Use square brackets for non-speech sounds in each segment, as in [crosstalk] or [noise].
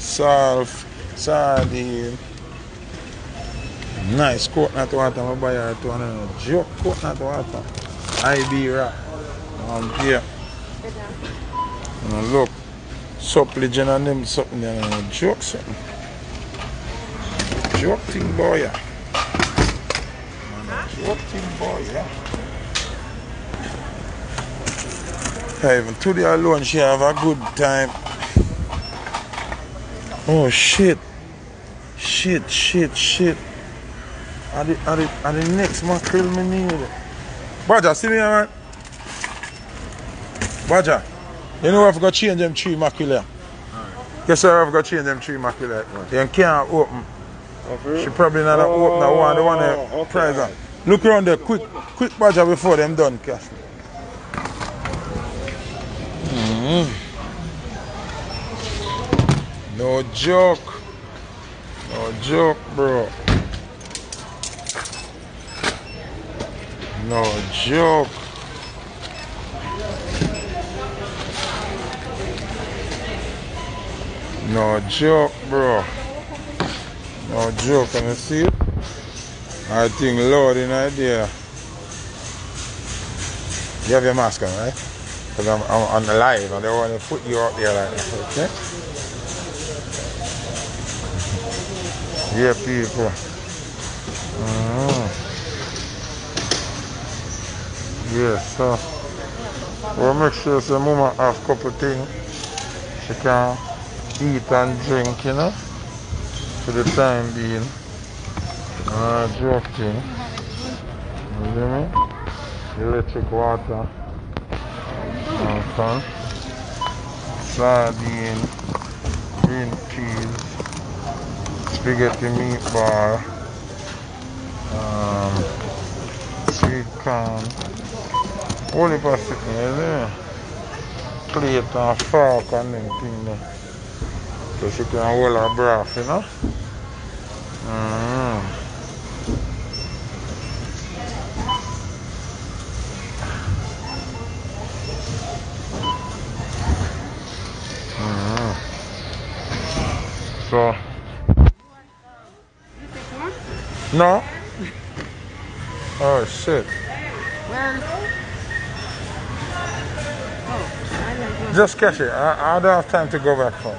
salt, sardine. Nice coconut water. I buy her to another joke coconut water. IB wrap. Um, here. And look, supplicant and them something there. And joke something. Joke thing boy. Yeah. Joke thing boy. Yeah. Yeah, even today alone, she have a good time. Oh shit. Shit, shit, shit. Are the, are the, are the next mackerel me need? Badger, see me man? Badger, you know I've got to change them three mackerel here? Yes, sir, I've got to change them three here. You can't open. She probably not oh, open that one, the one that okay. prize Look around there, quick, quick Badger before them done, Castle. Mm. No joke. No joke, bro. No joke. No joke, bro. No joke. Can you see it? I think Lord in idea. You have your mask on, right? Because I'm, I'm on the live and they want to put you out there like that, okay? Yeah, people. Mm. Yeah, so we'll make sure the mama have a couple things she can eat and drink, you know, for the time being. Uh, joke thing. You hear me? Electric water sun, sardine, green peas, spaghetti meatball, um, sweet corn, all the sitting there. Plate and fork and them thing there. Just cash it. I, I don't have time to go back home.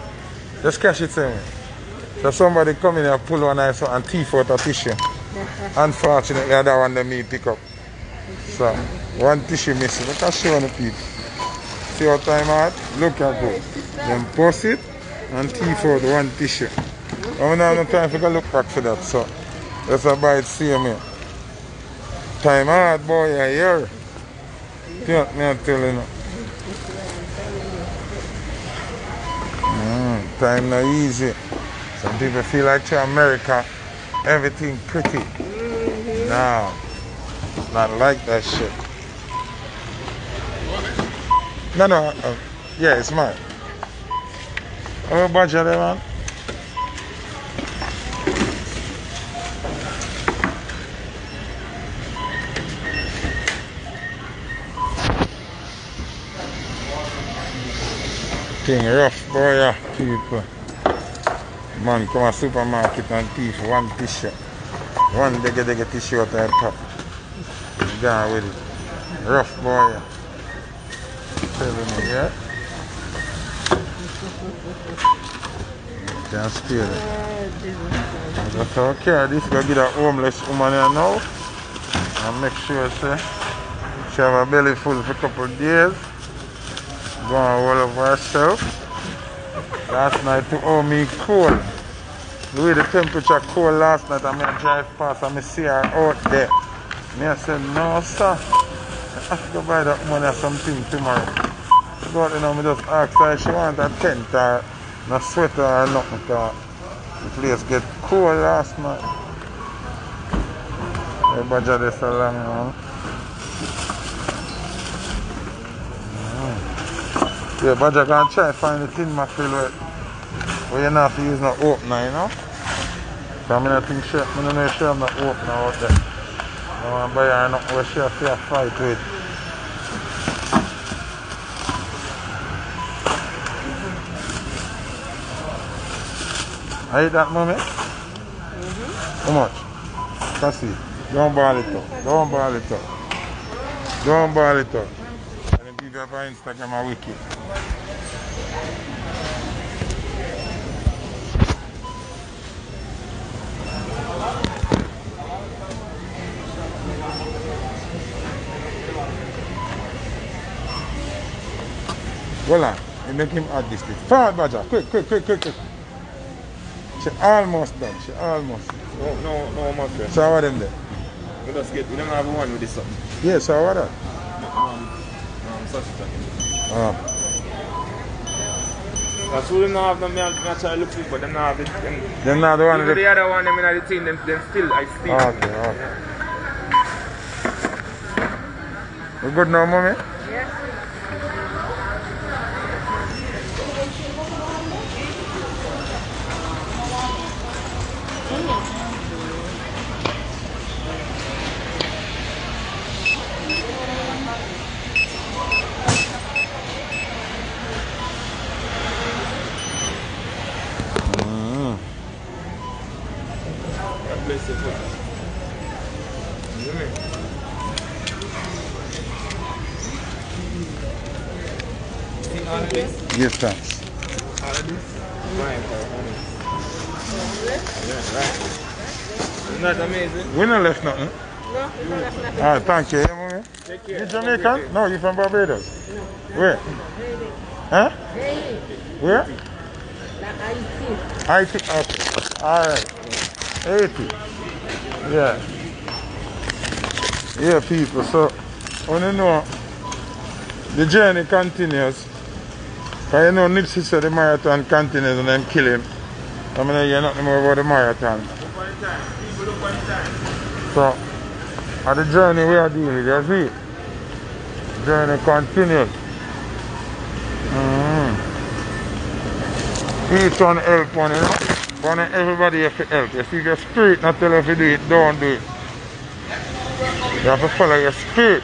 Just cash it to me. So somebody come in and pull one ice and thief out a tissue. Unfortunately, the other one that me pick up. So, one tissue missing. Look at show the people. See what time at? Look at it. Then post it and thief out one tissue. I don't have no time to go look back for that, so that's about same here. Time hard boy, I hear. Can't me tell you no. Mm, time not easy. Some people feel like to America, everything pretty. No, not like that shit. No, no, uh, yeah, it's mine. Oh, them, man. Thing rough, boy, people. Man come to supermarket and thief one tissue. One digga digga of the top. Gone with it. Rough boy. Telling me, yeah? Can't stay there. That's okay. This go get a homeless woman here now. And make sure say she have a belly full for a couple of days. Go on all over. Last night to owe oh, me cold. The way the temperature cold last night I I drive past and I see her out there. Me I said, no sir. I have to go buy that money or something tomorrow. Go out, you know, I just ask her if she want a tent or a sweater or nothing because the place get cold last night. The budget is so long, Yeah, budget can try find the tin mackerel where, where you not have to use no opener, you know? So I mean, I think she, I don't know if she have no opener out there. I want to buy her nothing where she have to fight with. I eat that mommy? Mm-hmm. How much? Cassie, don't ball it up. Don't ball it up. Don't ball it up. And the people on Instagram are wicked. Hold on. You make him add this. Thing. Forward, Badger. Quick, quick, quick, quick, quick. She almost done. She almost. No, no, no, my friend. So how are them there? We just get, we don't have one with this something. Yeah, so how are that? Um, um, sausage and Um, That's who them not have them, I try to look for, but them not have it. Them, them not the one even the other one, them in the team, them, them still, I still. Okay, okay. We good now, mommy? Yes. Mm. God bless you. brother. You hear me? See all of this? Yes, thanks. All of this? Mine for honey. Yeah, right. Isn't that amazing? We not left nothing. No, you don't have nothing. Ah, right, thank you. Take care. You Jamaican? No, you from Barbados? No. Where? Really. Huh? Really. Where? Like I see. I okay. All right. 80. Yeah. Yeah, people. So, when you know, the journey continues. Because you know, Nipsey said the marathon continues and then kill him. I mean, you nothing more about the marathon. So, at the journey we are dealing with, you see? Journey continues. Mm. Each one help one, you know? One everybody have to help. You see, spirit not tell you if you do it, don't do it. You have to follow your spirit.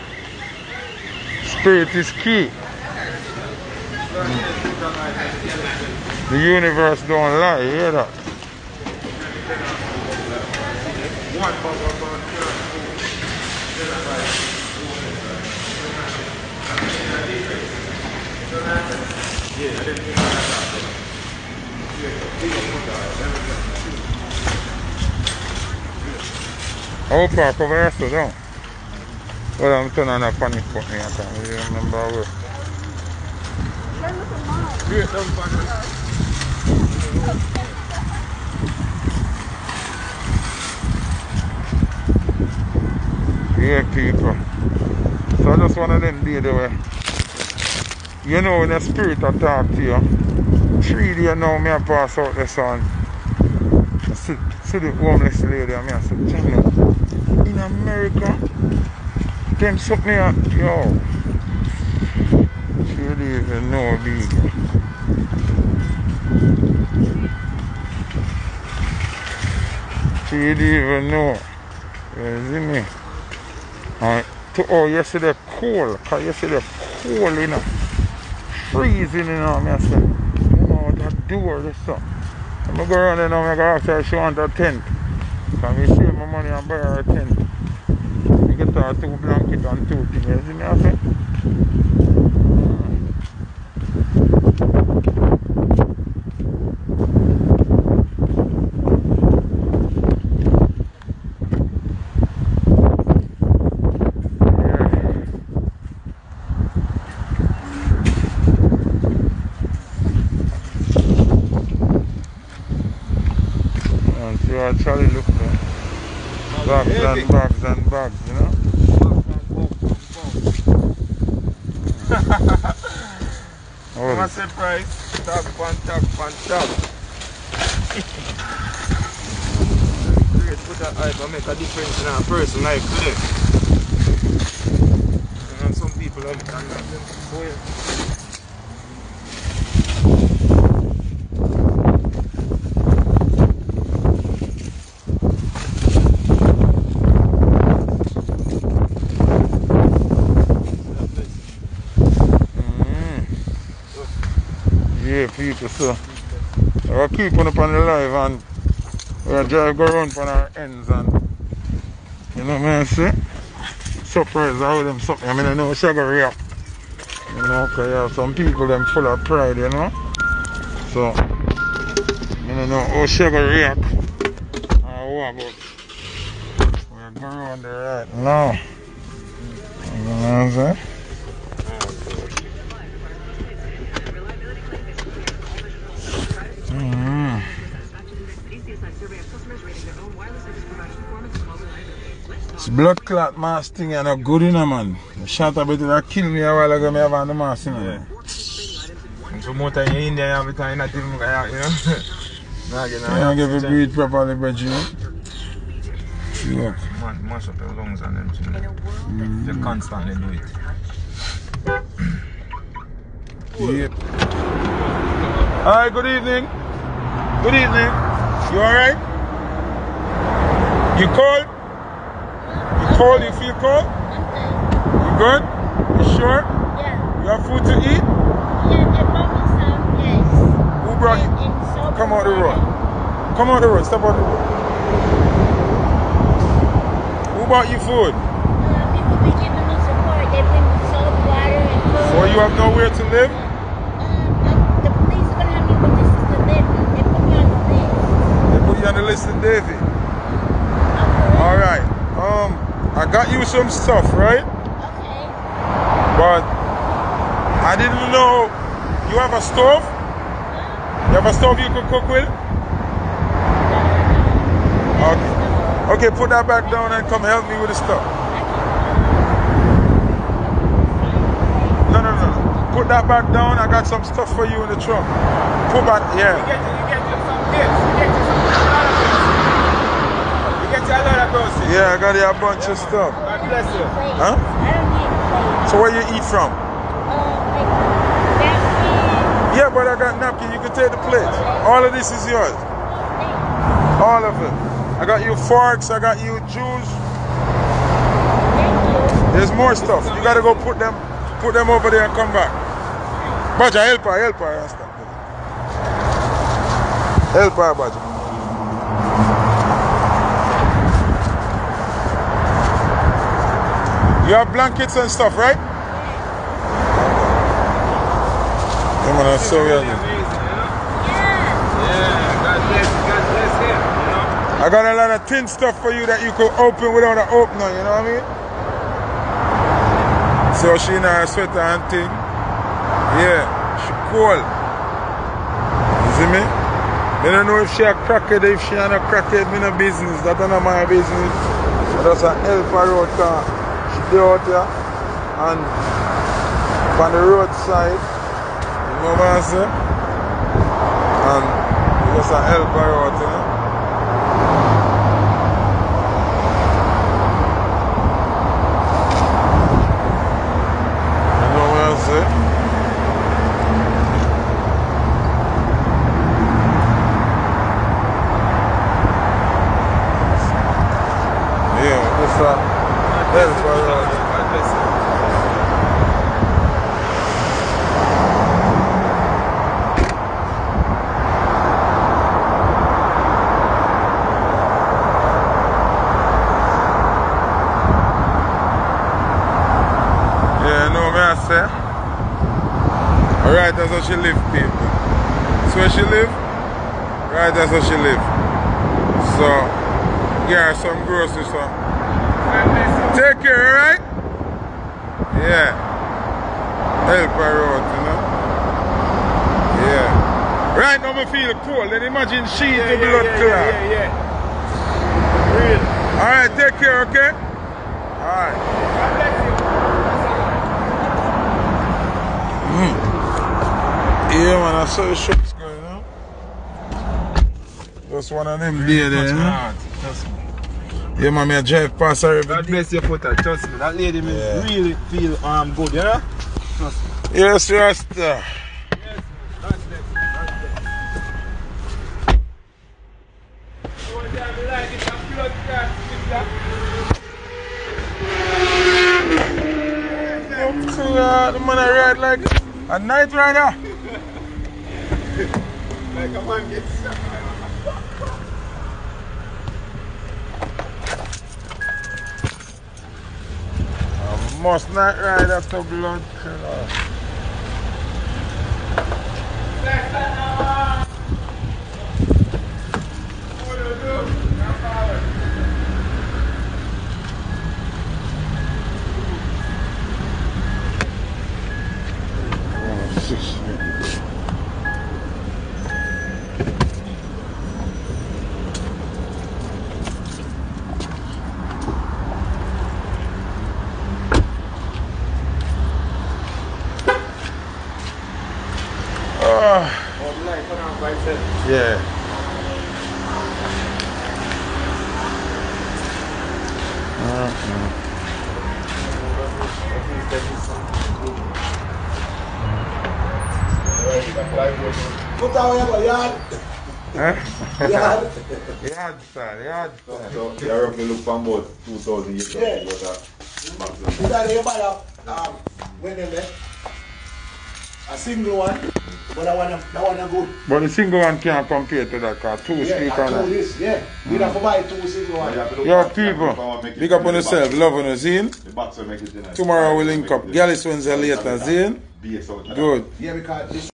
Spirit is key. The universe don't lie, you hear that? One bubble, bubble, I'll park over here, so down. Well, I'm turning on a panic I can't really remember. Straight down for the- Yeah, people. So I just one of them days where you know when the spirit will talk to you. Three days now me I pass out the sun. I see, see the homeless lady and me I say, Johnny, in America, them suck me up, yo. She didn't even know me. She didn't even know. You see me? And to, oh, yesterday cold, cause yesterday cold, you know. Freezing, you know, me I that door, this stuff. I'm gonna go around there now, I'm gonna ask her if she want a tent. Cause me save my money and buy her a tent. I get her two blankets and two things, you see me I say? Yeah. And see how Charlie look there. Bags and bags and bags, you know? [laughs] Oh, What's the price? Top, one top, one top. Great, Foota Hype and make a difference in our person life today. You know, some people have done that. Boy, Mm. People, so we'll keep on up on the live and we'll drive go around on our ends and you know what I say? Surprise how them something. I mean I know gonna react. You know, cause you have some people them full of pride, you know. So I don't know how gonna react. Or what but we're going around there right now. You know what I'm saying? Mm. It's blood clot mask thing and a good in a man. Shot a bit that kill me a while ago, me have on the mask you know. Yeah. And so more time you're in there, every time you're not even going out, you know? [laughs] nah, you know. I don't give a breathe properly, but you Look. Man, mash up your lungs and them, you know. You constantly do it. Yep. Alright, good evening. Good evening. You alright? You cold? You cold? You feel cold? You good? You sure? Yeah, You have food to eat? yeah, the bubble sound, yes. Who brought you? Come out the road. Come out the road. Step out the road. Who bought you food? Uh, people be giving me support. They bring me soap, water, and food. So you have nowhere to live? Uh, the police gonna have me with this is the list. They put me on the list. They put you on the list of Davy. Okay. Alright. Um, I got you some stuff, right? Okay. But I didn't know you have a stove? You have a stove you could cook with? Okay. Okay, put that back down and come help me with the stuff. No, no, no. Put that back down. I got some stuff for you in the trunk. Put back, yeah. you, get you some tips. You get some a lot of things. You get you a lot of groceries. Yeah, I got you a bunch of stuff. God bless you. Huh? I don't need. So where you eat from? Uh, like napkins. Yeah, but I got napkin. You can take the plate. All of this is yours. All of it. I got you forks. I got you juice. There's more stuff. You gotta go put them, put them over there and come back. Baja, help her, help her. and stop it. Help her, Baja. You have blankets and stuff, right? Come on, that's so Really amazing, you know? Yeah. Yeah, God bless, God bless him, you know? I got a lot of tin stuff for you that you could open without an opener, you know what I mean? So she in her sweater and thing. Yeah, she cool. You see me? I don't know if she a crackhead, if she ain't a crackhead, me no business. That ain't my business. That's just a help her out car. Dey out here and on the roadside. You know what I'm saying? And just a help her out, You know what I'm saying? Yeah, it's a help her out. God bless you. Yeah, know what Alright, that's how she live, people. That's where she live? Right, that's how she live. So, her some groceries, so. God bless you. Take care, alright? Yeah. Help her out, you know? Yeah. Right now, I feel cold. Then imagine she Yeah, the yeah, blood yeah, clot. yeah, yeah, yeah. Alright, take care, okay? Alright. God bless you. Yeah, man, I saw the shots going on. Just one of them day there, Touch you my know? heart. Trust. Yeah, man, me I drive past her every God day. bless your foot. Trust me. That lady me Yeah. really feel um good, yeah? know? Trust me. Yes, Rasta. Yes, man. God bless you. God bless you. One time I like it, I'm blood clot, sister. Up to uh, the man I ride like a man gets I must not ride to blood. Oh, shit. Ah. Yeah. Put down your yard. Huh? Yard. Yard style, yard style. So, you roughly look for about 2,000 years Yeah. ago. But, uh, maximum. You buy a, um, when them there. A single one, but that one, that one a good. But the single one can't compare to that car. Two Yeah, speaker I now. do this, yeah. You have to buy two single one. You have to look Yo, you have to people, what big up on yourself. Love on the scene. The box will make it in Tomorrow we'll link up. Make it- Gallus Wednesday later, Zane. Good. Yeah, because this